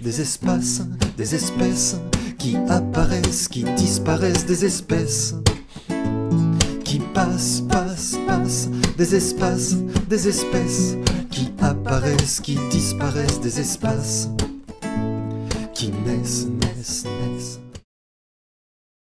Des espaces, des espèces qui apparaissent, qui disparaissent, des espèces qui passent, passent, passent, des espaces, des espèces apparaissent, qui disparaissent des espaces qui naissent, naissent,